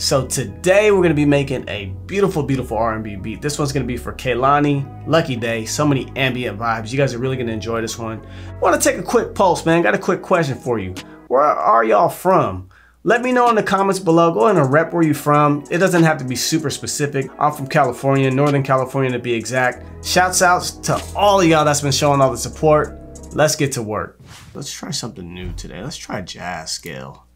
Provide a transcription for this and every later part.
So today we're gonna be making a beautiful, beautiful R&B beat. This one's gonna be for Kehlani, Lucky Daye, so many ambient vibes. You guys are really gonna enjoy this one. Wanna take a quick pulse, man. Got a quick question for you. Where are y'all from? Let me know in the comments below. Go ahead and rep where you're from. It doesn't have to be super specific. I'm from California, Northern California to be exact. Shouts out to all of y'all that's been showing all the support. Let's get to work. Let's try something new today. Let's try jazz scale.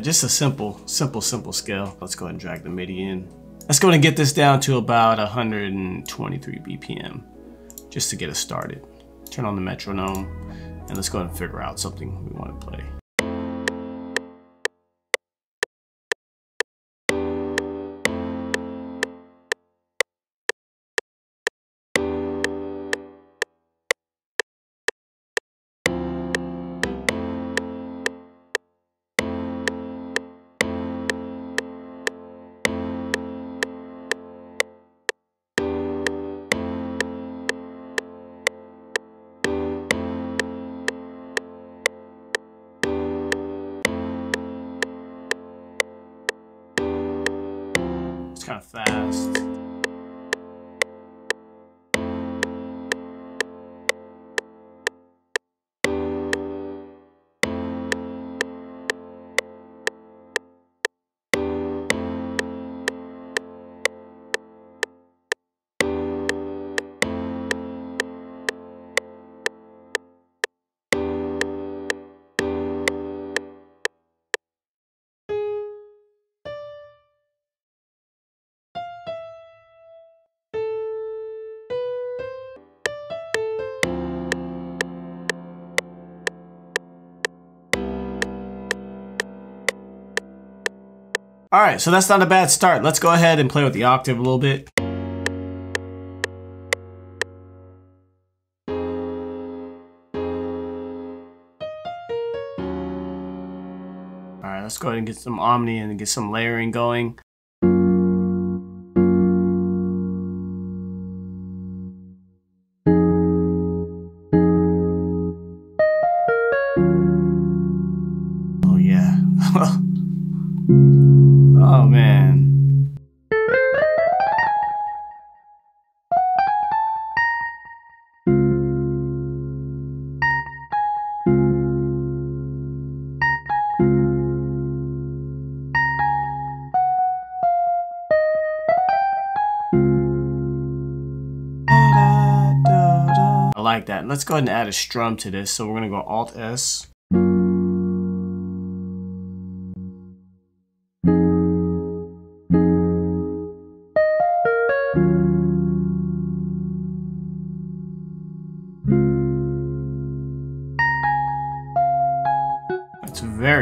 Just a simple, simple, simple scale. Let's go ahead and drag the MIDI in. Let's go ahead and get this down to about 123 BPM, just to get us started. Turn on the metronome, and let's go ahead and figure out something we want to play. Kind of fast. All right, so that's not a bad start. Let's go ahead and play with the octave a little bit. All right, let's go ahead and get some Omni and get some layering going. Oh man. I like that. Let's go ahead and add a strum to this. So we're gonna go Alt S.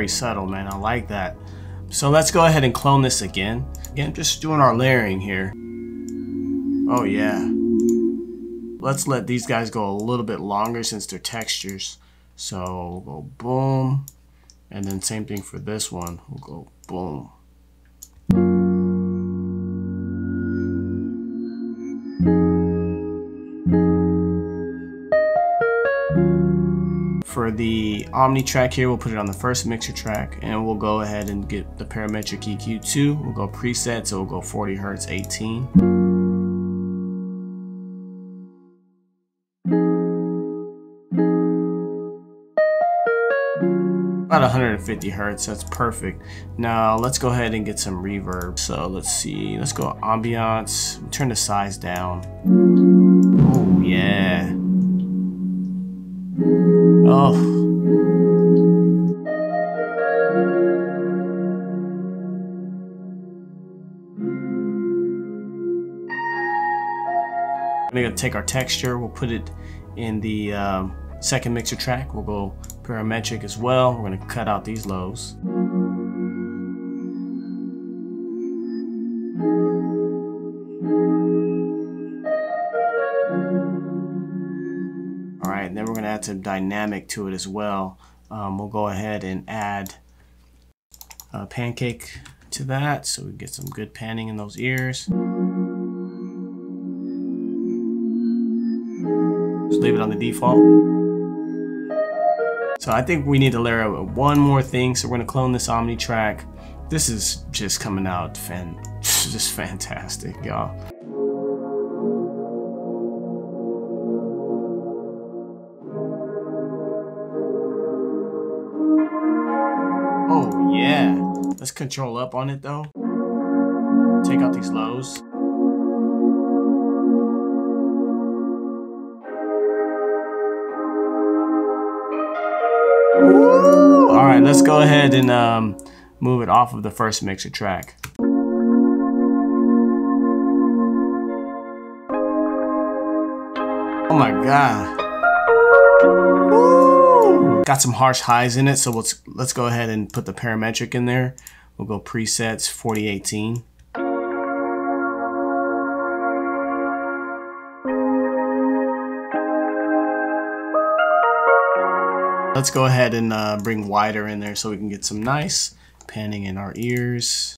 very subtle, man. I like that. So let's go ahead and clone this again. Again, just doing our layering here. Oh yeah. Let's let these guys go a little bit longer since they're textures. So we'll go boom. And then same thing for this one. We'll go boom. The Omni track here, we'll put it on the first mixer track and we'll go ahead and get the parametric EQ2. We'll go preset, so we'll go 40 Hertz 18. About 150 Hertz, that's perfect. Now let's go ahead and get some reverb. So let's see, let's go ambiance, turn the size down. Take our texture, we'll put it in the um, second mixer track. We'll go parametric as well. We're gonna cut out these lows. All right, and then we're gonna add some dynamic to it as well. Um, we'll go ahead and add a pancake to that so we get some good panning in those ears. Leave it on the default. So I think we need to layer one more thing. So we're gonna clone this Omni track. This is just coming out fan just fantastic, y'all. Oh yeah. Let's control up on it though. Take out these lows. All right, let's go ahead and um, move it off of the first mixer track. Oh my god. Woo! Got some harsh highs in it, so let's let's go ahead and put the parametric in there. We'll go presets 4018. Let's go ahead and uh, bring wider in there so we can get some nice panning in our ears.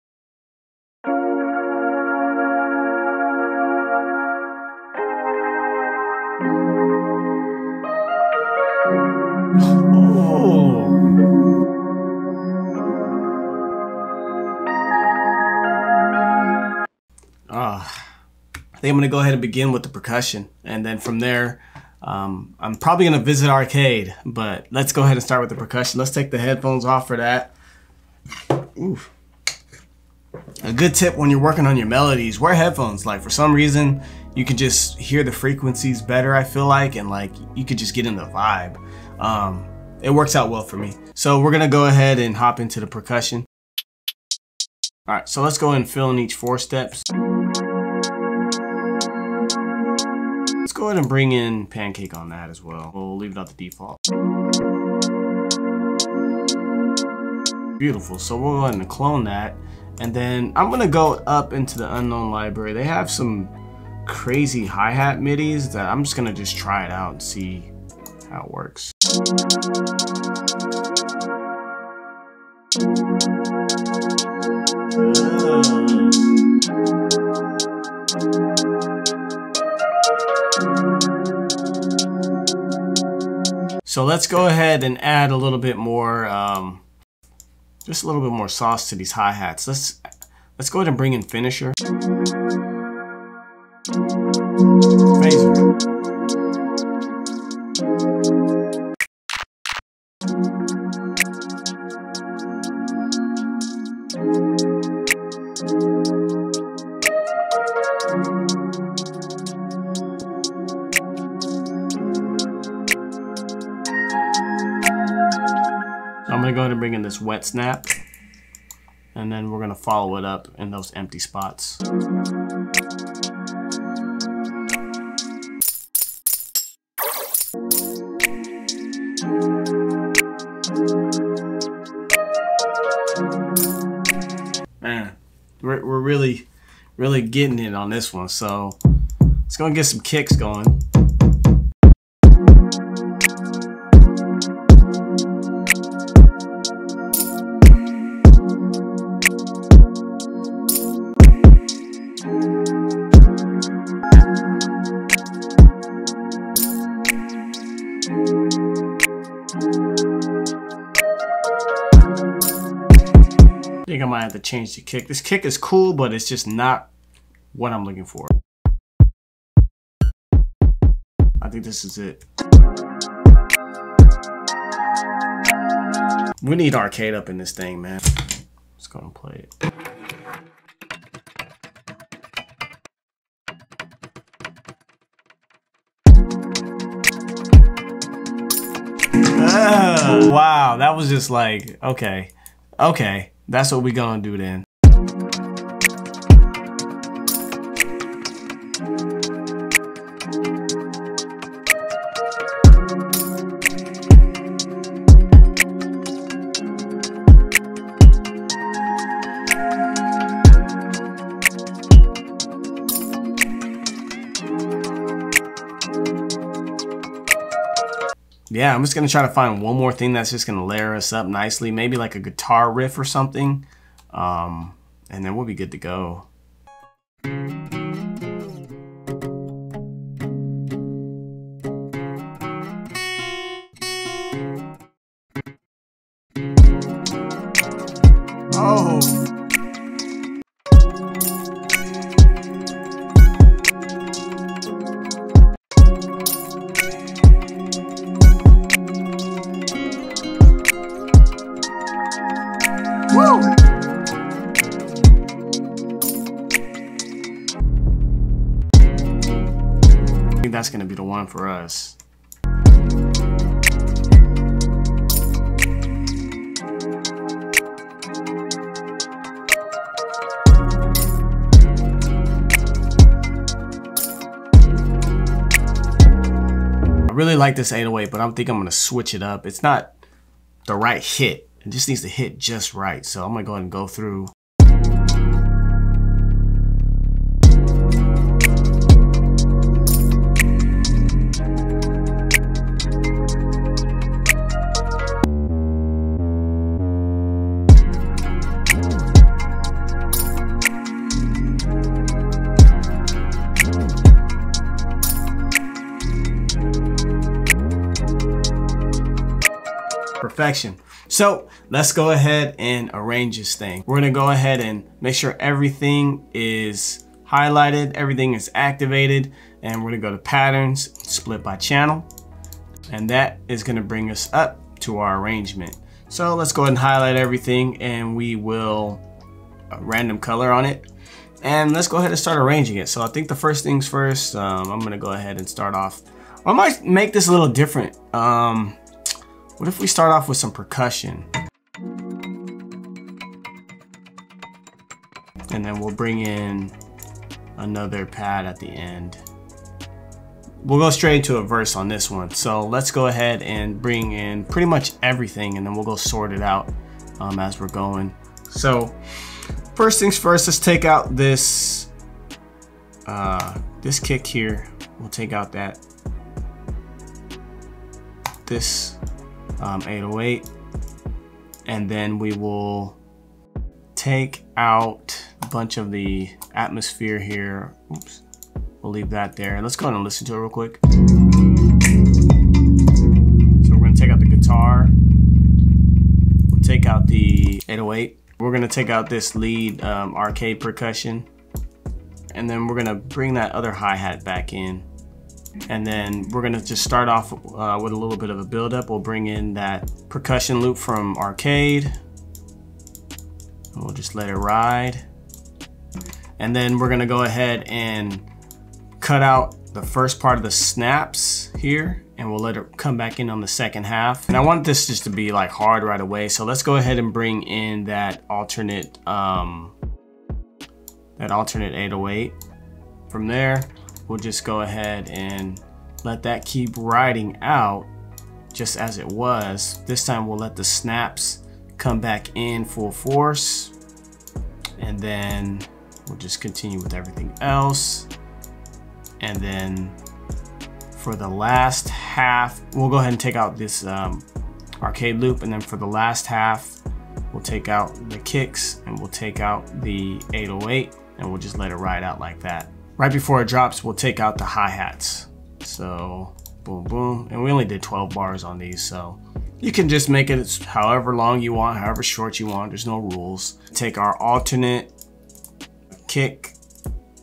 Ah, I think I'm gonna go ahead and begin with the percussion, and then from there, um, I'm probably gonna visit arcade. But let's go ahead and start with the percussion. Let's take the headphones off for that. Oof. A good tip when you're working on your melodies, wear headphones. Like for some reason, you can just hear the frequencies better. I feel like, and like you could just get in the vibe. Um, it works out well for me. So we're gonna go ahead and hop into the percussion. All right, so let's go and fill in each four steps. Go ahead and bring in Pancake on that as well. We'll leave it at the default. Beautiful, so we'll go ahead and clone that. And then I'm gonna go up into the unknown library. They have some crazy hi-hat midis that I'm just gonna just try it out and see how it works. So let's go ahead and add a little bit more, um, just a little bit more sauce to these hi-hats. Let's, let's go ahead and bring in finisher. Phaser. Wet snap and then we're gonna follow it up in those empty spots. Man, we're, we're really, really getting it on this one. So let's go and get some kicks going. Might have to change the kick. This kick is cool, but it's just not what I'm looking for. I think this is it. We need arcade up in this thing, man. Let's go and play it. Uh, wow, that was just like, okay, okay. That's what we gonna do then. Yeah, I'm just gonna try to find one more thing that's just gonna layer us up nicely. Maybe like a guitar riff or something. Um, and then we'll be good to go. For us. I really like this 808, but I think I'm to switch it up. It's not the right hit. It just needs to hit just right. So I'm to go ahead and go through perfection. So let's go ahead and arrange this thing. We're gonna go ahead and make sure everything is highlighted, everything is activated, and we're gonna go to patterns, split by channel, and that is gonna bring us up to our arrangement. So let's go ahead and highlight everything and we will uh, random color on it. And let's go ahead and start arranging it. So I think the first things first, um, I'm gonna go ahead and start off. I might make this a little different. Um, what if we start off with some percussion? And then we'll bring in another pad at the end. We'll go straight into a verse on this one. So let's go ahead and bring in pretty much everything and then we'll go sort it out um, as we're going. So first things first, let's take out this, uh, this kick here. We'll take out that, this um, 808 and then we will take out a bunch of the atmosphere here. Oops we'll leave that there. Let's go and listen to it real quick. So we're to take out the guitar. We'll take out the 808 we're to take out this lead um, arcade percussion. And then we're to bring that other hi-hat back in and then we're gonna just start off uh, with a little bit of a build-up. We'll bring in that percussion loop from Arcade. We'll just let it ride. And then we're gonna go ahead and cut out the first part of the snaps here and we'll let it come back in on the second half. And I want this just to be like hard right away. So let's go ahead and bring in that alternate, um, that alternate 808. From there, we'll just go ahead and let that keep riding out just as it was. This time we'll let the snaps come back in full force and then we'll just continue with everything else. And then for the last half, we'll go ahead and take out this um, arcade loop and then for the last half, we'll take out the kicks and we'll take out the 808 and we'll just let it ride out like that. Right before it drops, we'll take out the hi-hats. So boom, boom. And we only did 12 bars on these, so you can just make it however long you want, however short you want. There's no rules. Take our alternate kick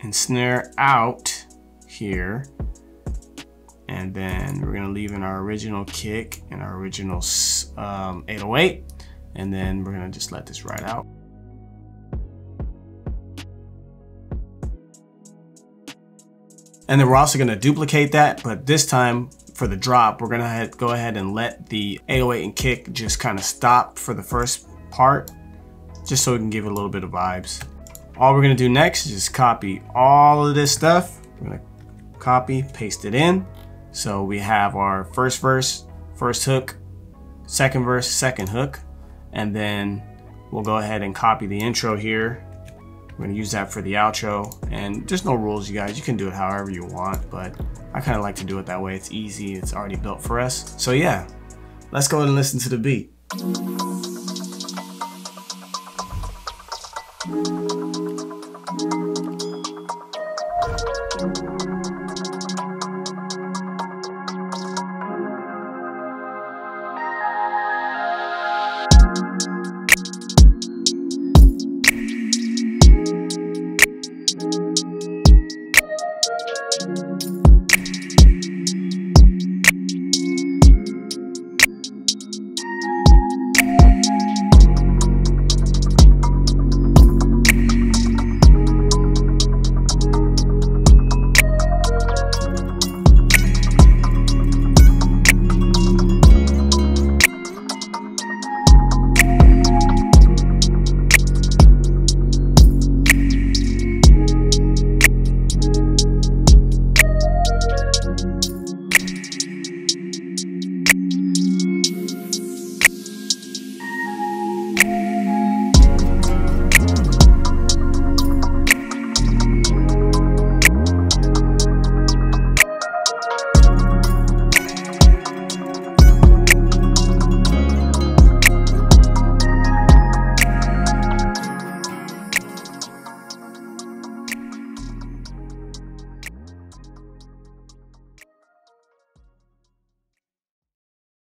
and snare out here. And then we're gonna leave in our original kick and our original um, 808. And then we're gonna just let this ride out. And then we're also gonna duplicate that, but this time for the drop, we're gonna go ahead and let the 808 and kick just kind of stop for the first part, just so we can give it a little bit of vibes. All we're gonna do next is just copy all of this stuff. We're gonna copy, paste it in. So we have our first verse, first hook, second verse, second hook, and then we'll go ahead and copy the intro here we're gonna use that for the outro and there's no rules you guys. You can do it however you want, but I kind of like to do it that way. It's easy, it's already built for us. So yeah, let's go and listen to the beat.